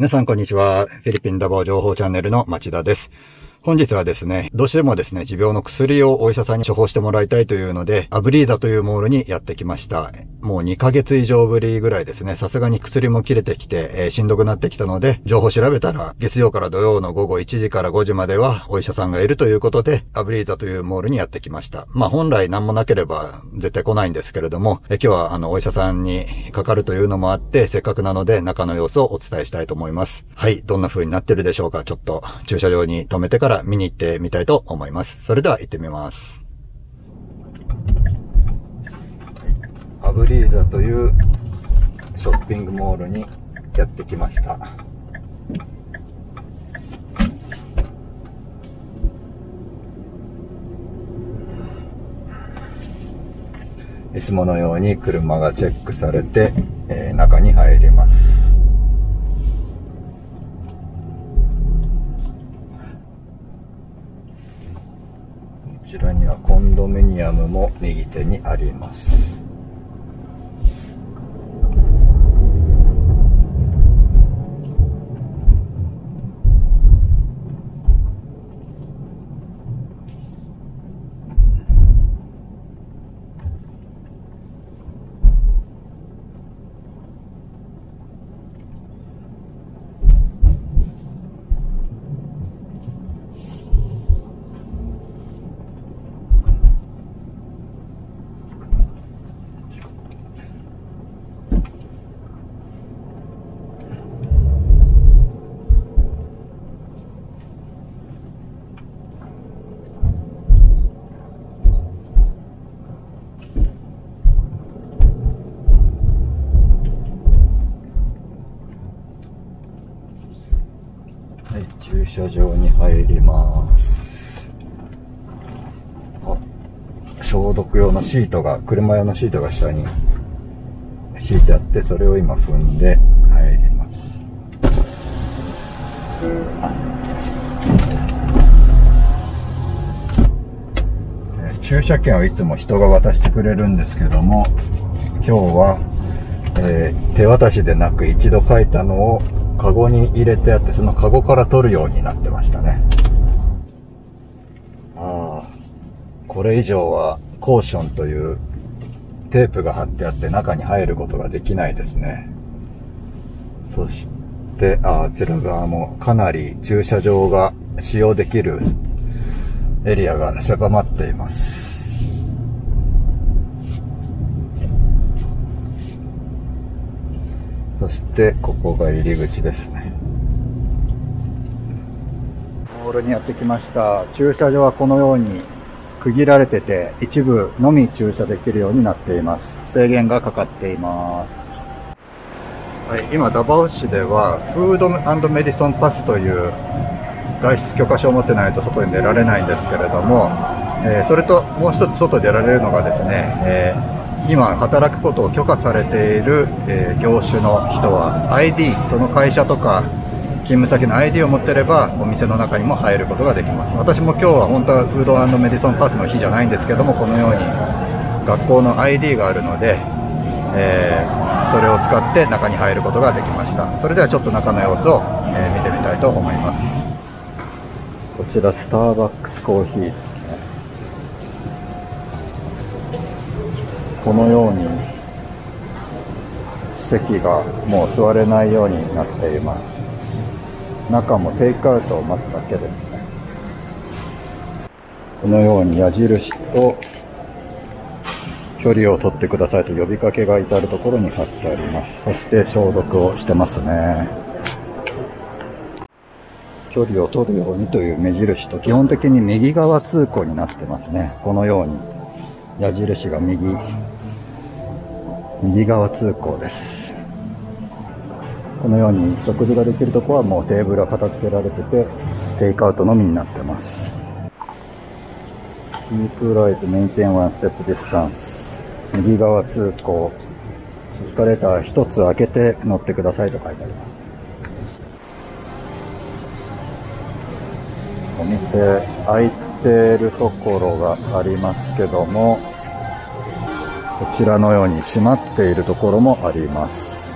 皆さんこんにちは。フィリピンダボ情報チャンネルの町田です。本日はですね、どうしてもですね、持病の薬をお医者さんに処方してもらいたいというので、アブリーザというモールにやってきました。もう2ヶ月以上ぶりぐらいですね、さすがに薬も切れてきて、えー、しんどくなってきたので、情報調べたら、月曜から土曜の午後1時から5時まではお医者さんがいるということで、アブリーザというモールにやってきました。まあ本来何もなければ絶対来ないんですけれども、え今日はあの、お医者さんにかかるというのもあって、せっかくなので中の様子をお伝えしたいと思います。はい、どんな風になってるでしょうかちょっと駐車場に止めてから見に行ってみみたいと思います。それでは行ってみます。アブリーザというショッピングモールにやってきました。いつものように車がチェックされて、えー、中に入ります。なコンドミニアムも右手にあります。駐車場に入りますあ消毒用のシートが車用のシートが下に敷いてあってそれを今踏んで入ります。駐車券はいつも人が渡してくれるんですけども今日は、えー、手渡しでなく一度書いたのをカゴに入れてあって、そのカゴから取るようになってましたね。ああ、これ以上はコーションというテープが貼ってあって中に入ることができないですね。そして、ああちら側もかなり駐車場が使用できるエリアが狭まっています。してここが入り口ですね。モールにやってきました。駐車場はこのように区切られてて一部のみ駐車できるようになっています。制限がかかっています。はい、今ダバオ市ではフードメディソンパスという外出許可証を持ってないと外に出られないんですけれども、えー、それともう一つ外に出られるのがですね、えー今働くことを許可されている、え、業種の人は ID その会社とか勤務先の ID を持ってればお店の中にも入ることができます。私も今日は本当はフードメディソンパスの日じゃないんですけどもこのように学校の ID があるので、えー、それを使って中に入ることができました。それではちょっと中の様子を、え、見てみたいと思います。こちらスターバックスコーヒー。このように席がもう座れないようになっています中もテイクアウトを待つだけですねこのように矢印と距離を取ってくださいと呼びかけが至るところに貼ってありますそして消毒をしてますね。距離を取るようにという目印と基本的に右側通行になってますね。このように。矢印が右右側通行です。このように食事ができるとこはもうテーブルは片付けられててテイクアウトのみになってます。 Keep right maintain one step distance。右側通行。エスカレーター一つ開けて乗ってくださいと書いてあります。お店開いてるところがありますけどもこちらのように閉まっているところもあります。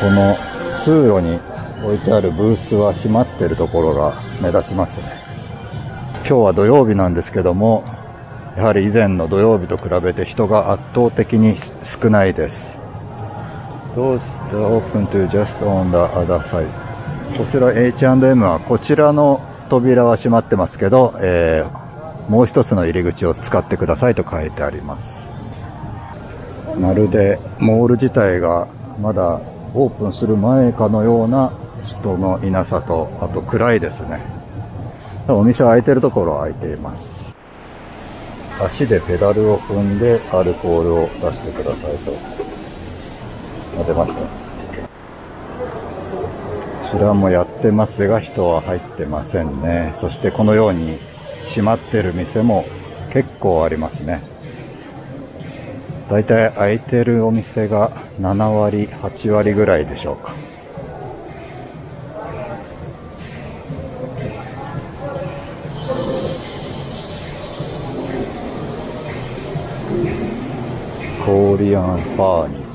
この通路に置いてあるブースは閉まっているところが目立ちますね。今日は土曜日なんですけども、やはり以前の土曜日と比べて人が圧倒的に少ないです。Doors open to just on the other side. こちら H&M はこちらの扉は閉まってますけど、えー、もう一つの入り口を使ってくださいと書いてあります。まるでモール自体がまだオープンする前かのような人のいなさと、あと暗いですね。お店は開いてるところは開いています。足でペダルを踏んでアルコールを出してくださいと。出ました。こちらもやってますが人は入ってませんね。そしてこのように閉まってる店も結構ありますね。だいたい開いてるお店が7割、8割ぐらいでしょうか。コーリアンファーニ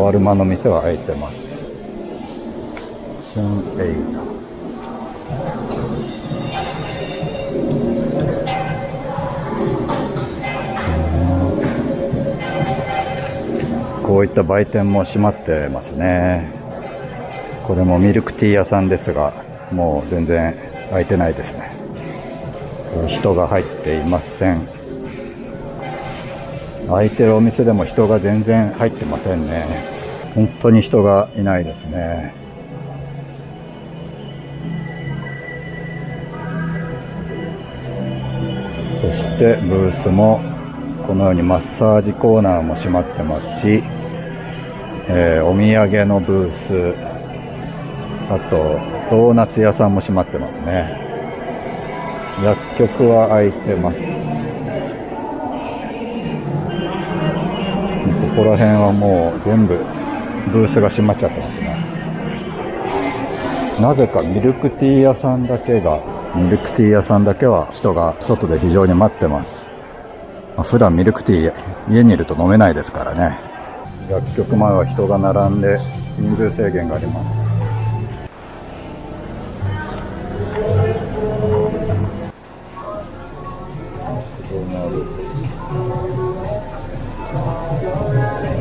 ワルマの店は開いてます。スンエイこういった売店も閉まってますね。これもミルクティー屋さんですが、もう全然開いてないですね。人が入っていません。開いてるお店でも人が全然入ってませんね。本当に人がいないですね。そしてブースもこのようにマッサージコーナーも閉まってますし、えー、お土産のブース、あとドーナツ屋さんも閉まってますね。薬局は開いてます。こら辺はもう全部ブースが閉まっちゃってますね。なぜかミルクティー屋さんだけが、ミルクティー屋さんだけは人が外で非常に待ってます。普段ミルクティー家にいると飲めないですからね。薬局前は人が並んで人数制限があります。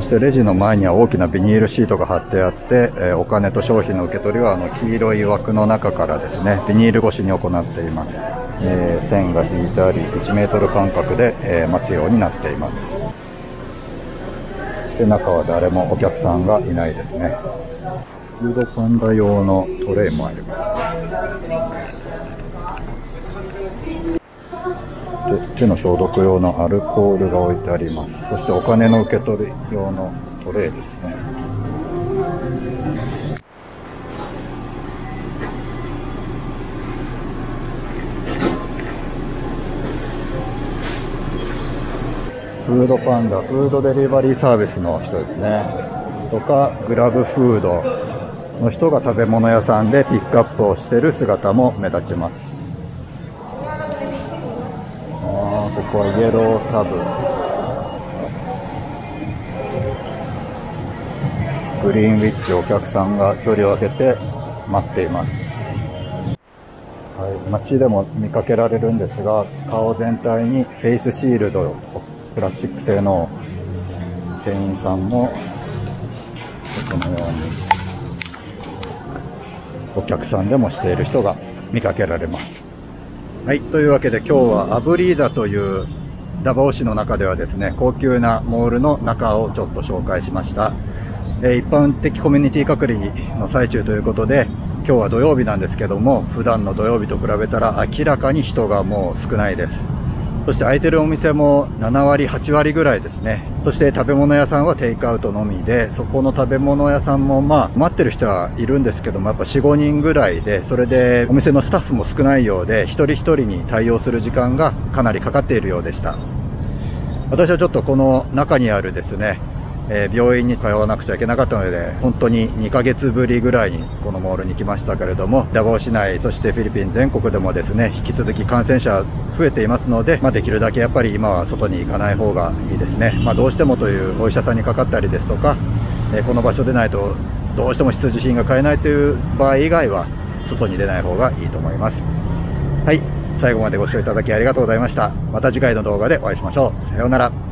してレジの前には大きなビニールシートが貼ってあって、えお金と商品の受け取りはあの黄色い枠の中からですね、ビニール越しに行っています。えー、線が引いてあり、1メートル間隔で、え、待つようになっています。で、中は誰もお客さんがいないですね。フードパンダ用のトレイもあります。手の消毒用のアルコールが置いてあります。そしてお金の受け取り用のトレイですね。フードパンダ、フードデリバリーサービスの人ですね。とか、グラブフードの人が食べ物屋さんでピックアップをしている姿も目立ちます。ここはイエロータブ。グリーンウィッチお客さんが距離を空けて待っています、はい、街でも見かけられるんですが顔全体にフェイスシールドプラスチック製の店員さんもこのようにお客さんでもしている人が見かけられます。はい。というわけで今日はアブリーザというダバオ市の中ではですね、高級なモールの中をちょっと紹介しました。え、一般的コミュニティ隔離の最中ということで、今日は土曜日なんですけども、普段の土曜日と比べたら明らかに人がもう少ないです。そして空いてるお店も7割、8割ぐらいですね。そして食べ物屋さんはテイクアウトのみで、そこの食べ物屋さんもまあ待ってる人はいるんですけども、やっぱ4、5人ぐらいで、それでお店のスタッフも少ないようで、一人一人に対応する時間がかなりかかっているようでした。私はちょっとこの中にあるですね、えー、病院に通わなくちゃいけなかったので、本当に2ヶ月ぶりぐらいにこのモールに来ましたけれども、ダボー市内、そしてフィリピン全国でもですね、引き続き感染者増えていますので、まあ、できるだけやっぱり今は外に行かない方がいいですね。まあ、どうしてもというお医者さんにかかったりですとか、えー、この場所でないとどうしても必需品が買えないという場合以外は、外に出ない方がいいと思います。はい。最後までご視聴いただきありがとうございました。また次回の動画でお会いしましょう。さようなら。